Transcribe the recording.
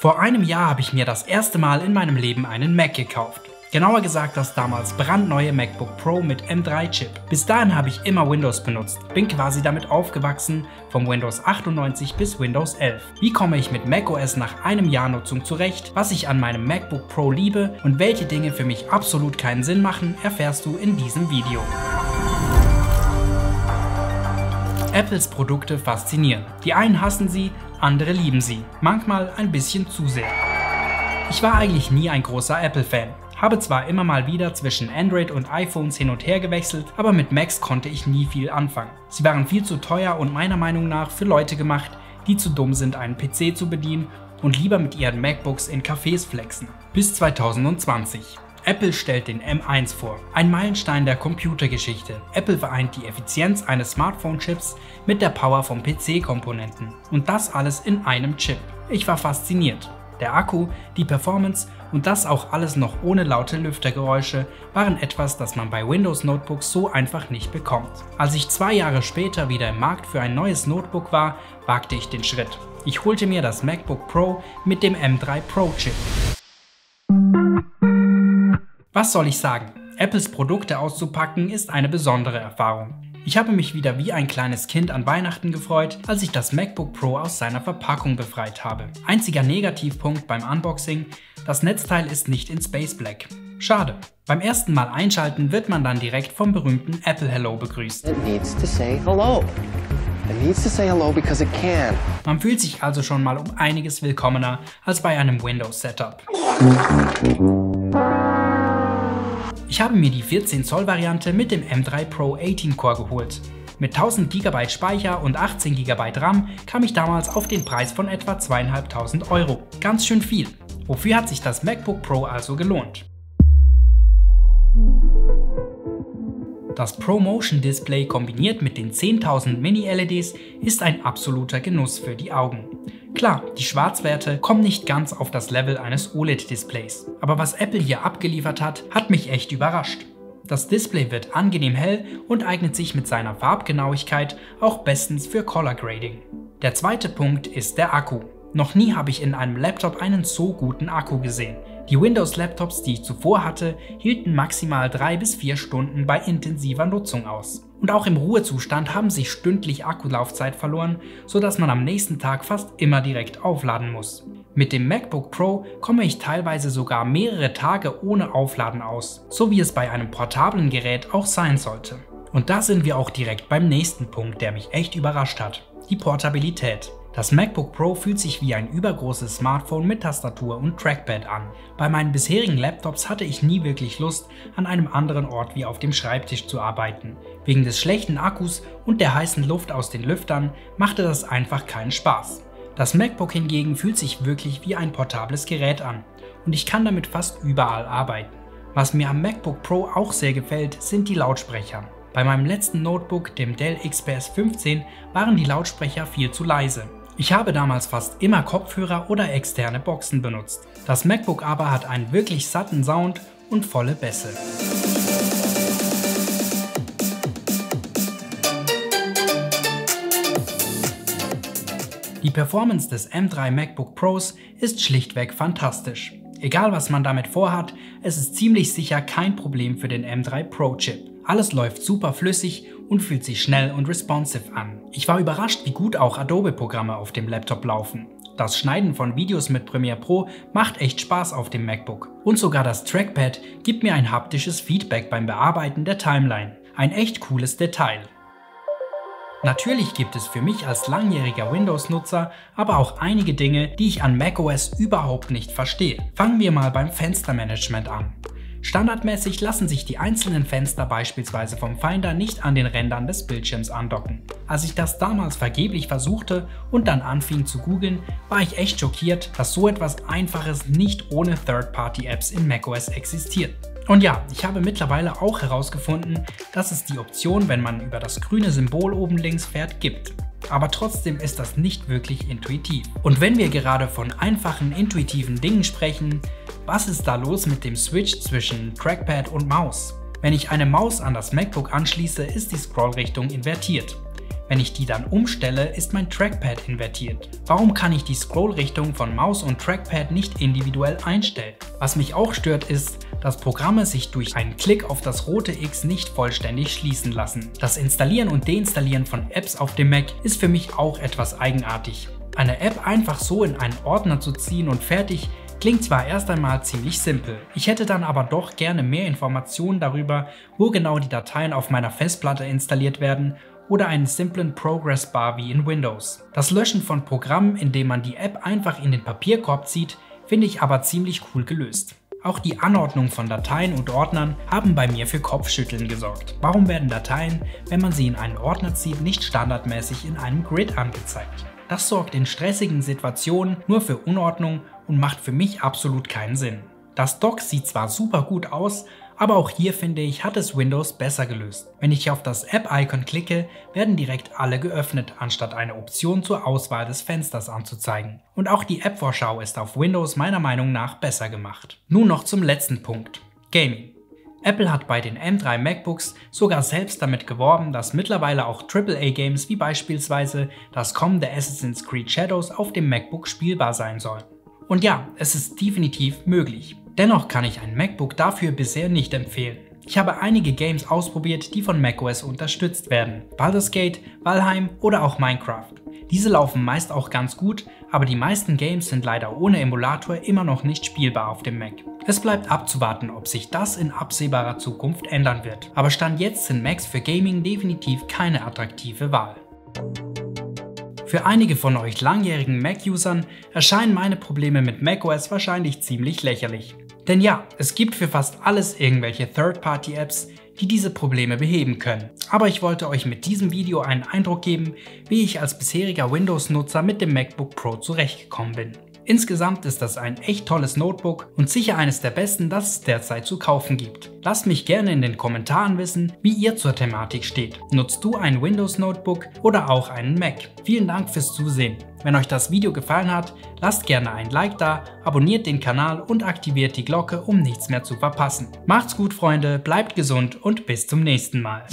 Vor einem Jahr habe ich mir das erste Mal in meinem Leben einen Mac gekauft. Genauer gesagt das damals brandneue MacBook Pro mit M3-Chip. Bis dahin habe ich immer Windows benutzt, bin quasi damit aufgewachsen, vom Windows 98 bis Windows 11. Wie komme ich mit macOS nach einem Jahr Nutzung zurecht, was ich an meinem MacBook Pro liebe und welche Dinge für mich absolut keinen Sinn machen, erfährst du in diesem Video. Apples Produkte faszinieren. Die einen hassen sie, andere lieben sie. Manchmal ein bisschen zu sehr. Ich war eigentlich nie ein großer Apple-Fan. Habe zwar immer mal wieder zwischen Android und iPhones hin und her gewechselt, aber mit Macs konnte ich nie viel anfangen. Sie waren viel zu teuer und meiner Meinung nach für Leute gemacht, die zu dumm sind, einen PC zu bedienen und lieber mit ihren MacBooks in Cafés flexen. Bis 2020. Apple stellt den M1 vor, ein Meilenstein der Computergeschichte. Apple vereint die Effizienz eines Smartphone-Chips mit der Power von PC-Komponenten. Und das alles in einem Chip. Ich war fasziniert. Der Akku, die Performance und das auch alles noch ohne laute Lüftergeräusche waren etwas, das man bei Windows Notebooks so einfach nicht bekommt. Als ich zwei Jahre später wieder im Markt für ein neues Notebook war, wagte ich den Schritt. Ich holte mir das MacBook Pro mit dem M3 Pro Chip. Was soll ich sagen? Apples Produkte auszupacken ist eine besondere Erfahrung. Ich habe mich wieder wie ein kleines Kind an Weihnachten gefreut, als ich das MacBook Pro aus seiner Verpackung befreit habe. Einziger Negativpunkt beim Unboxing, das Netzteil ist nicht in Space Black. Schade. Beim ersten Mal einschalten wird man dann direkt vom berühmten Apple Hello begrüßt. Man fühlt sich also schon mal um einiges willkommener als bei einem Windows Setup. Ich habe mir die 14 Zoll Variante mit dem M3 Pro 18 Core geholt. Mit 1000 GB Speicher und 18 GB RAM kam ich damals auf den Preis von etwa 2500 Euro. Ganz schön viel. Wofür hat sich das MacBook Pro also gelohnt? Das ProMotion Display kombiniert mit den 10.000 Mini-LEDs ist ein absoluter Genuss für die Augen. Klar, die Schwarzwerte kommen nicht ganz auf das Level eines OLED-Displays, aber was Apple hier abgeliefert hat, hat mich echt überrascht. Das Display wird angenehm hell und eignet sich mit seiner Farbgenauigkeit auch bestens für Color Grading. Der zweite Punkt ist der Akku. Noch nie habe ich in einem Laptop einen so guten Akku gesehen. Die Windows-Laptops, die ich zuvor hatte, hielten maximal 3 bis 4 Stunden bei intensiver Nutzung aus. Und auch im Ruhezustand haben sich stündlich Akkulaufzeit verloren, sodass man am nächsten Tag fast immer direkt aufladen muss. Mit dem MacBook Pro komme ich teilweise sogar mehrere Tage ohne Aufladen aus, so wie es bei einem portablen Gerät auch sein sollte. Und da sind wir auch direkt beim nächsten Punkt, der mich echt überrascht hat, die Portabilität. Das MacBook Pro fühlt sich wie ein übergroßes Smartphone mit Tastatur und Trackpad an. Bei meinen bisherigen Laptops hatte ich nie wirklich Lust, an einem anderen Ort wie auf dem Schreibtisch zu arbeiten. Wegen des schlechten Akkus und der heißen Luft aus den Lüftern machte das einfach keinen Spaß. Das MacBook hingegen fühlt sich wirklich wie ein portables Gerät an und ich kann damit fast überall arbeiten. Was mir am MacBook Pro auch sehr gefällt, sind die Lautsprecher. Bei meinem letzten Notebook, dem Dell XPS 15, waren die Lautsprecher viel zu leise. Ich habe damals fast immer Kopfhörer oder externe Boxen benutzt. Das MacBook aber hat einen wirklich satten Sound und volle Bässe. Die Performance des M3 MacBook Pros ist schlichtweg fantastisch. Egal was man damit vorhat, es ist ziemlich sicher kein Problem für den M3 Pro Chip. Alles läuft super flüssig und fühlt sich schnell und responsive an. Ich war überrascht, wie gut auch Adobe-Programme auf dem Laptop laufen. Das Schneiden von Videos mit Premiere Pro macht echt Spaß auf dem MacBook. Und sogar das Trackpad gibt mir ein haptisches Feedback beim Bearbeiten der Timeline. Ein echt cooles Detail. Natürlich gibt es für mich als langjähriger Windows-Nutzer aber auch einige Dinge, die ich an macOS überhaupt nicht verstehe. Fangen wir mal beim Fenstermanagement an. Standardmäßig lassen sich die einzelnen Fenster beispielsweise vom Finder nicht an den Rändern des Bildschirms andocken. Als ich das damals vergeblich versuchte und dann anfing zu googeln, war ich echt schockiert, dass so etwas Einfaches nicht ohne Third-Party-Apps in macOS existiert. Und ja, ich habe mittlerweile auch herausgefunden, dass es die Option, wenn man über das grüne Symbol oben links fährt, gibt aber trotzdem ist das nicht wirklich intuitiv. Und wenn wir gerade von einfachen, intuitiven Dingen sprechen, was ist da los mit dem Switch zwischen Trackpad und Maus? Wenn ich eine Maus an das MacBook anschließe, ist die Scrollrichtung invertiert. Wenn ich die dann umstelle, ist mein Trackpad invertiert. Warum kann ich die Scrollrichtung von Maus und Trackpad nicht individuell einstellen? Was mich auch stört ist, dass Programme sich durch einen Klick auf das rote X nicht vollständig schließen lassen. Das Installieren und Deinstallieren von Apps auf dem Mac ist für mich auch etwas eigenartig. Eine App einfach so in einen Ordner zu ziehen und fertig Klingt zwar erst einmal ziemlich simpel, ich hätte dann aber doch gerne mehr Informationen darüber, wo genau die Dateien auf meiner Festplatte installiert werden oder einen simplen Progress Bar wie in Windows. Das Löschen von Programmen, indem man die App einfach in den Papierkorb zieht, finde ich aber ziemlich cool gelöst. Auch die Anordnung von Dateien und Ordnern haben bei mir für Kopfschütteln gesorgt. Warum werden Dateien, wenn man sie in einen Ordner zieht, nicht standardmäßig in einem Grid angezeigt? Das sorgt in stressigen Situationen nur für Unordnung und macht für mich absolut keinen Sinn. Das Dock sieht zwar super gut aus, aber auch hier finde ich, hat es Windows besser gelöst. Wenn ich auf das App-Icon klicke, werden direkt alle geöffnet, anstatt eine Option zur Auswahl des Fensters anzuzeigen. Und auch die App-Vorschau ist auf Windows meiner Meinung nach besser gemacht. Nun noch zum letzten Punkt. Gaming. Apple hat bei den M3 MacBooks sogar selbst damit geworben, dass mittlerweile auch AAA-Games wie beispielsweise das kommende Assassin's Creed Shadows auf dem MacBook spielbar sein sollen. Und ja, es ist definitiv möglich. Dennoch kann ich ein MacBook dafür bisher nicht empfehlen. Ich habe einige Games ausprobiert, die von macOS unterstützt werden. Baldur's Gate, Valheim oder auch Minecraft. Diese laufen meist auch ganz gut, aber die meisten Games sind leider ohne Emulator immer noch nicht spielbar auf dem Mac. Es bleibt abzuwarten, ob sich das in absehbarer Zukunft ändern wird. Aber Stand jetzt sind Macs für Gaming definitiv keine attraktive Wahl. Für einige von euch langjährigen Mac-Usern erscheinen meine Probleme mit macOS wahrscheinlich ziemlich lächerlich. Denn ja, es gibt für fast alles irgendwelche Third-Party-Apps, die diese Probleme beheben können. Aber ich wollte euch mit diesem Video einen Eindruck geben, wie ich als bisheriger Windows-Nutzer mit dem MacBook Pro zurechtgekommen bin. Insgesamt ist das ein echt tolles Notebook und sicher eines der besten, das es derzeit zu kaufen gibt. Lasst mich gerne in den Kommentaren wissen, wie ihr zur Thematik steht. Nutzt du ein Windows Notebook oder auch einen Mac? Vielen Dank fürs Zusehen. Wenn euch das Video gefallen hat, lasst gerne ein Like da, abonniert den Kanal und aktiviert die Glocke, um nichts mehr zu verpassen. Macht's gut Freunde, bleibt gesund und bis zum nächsten Mal.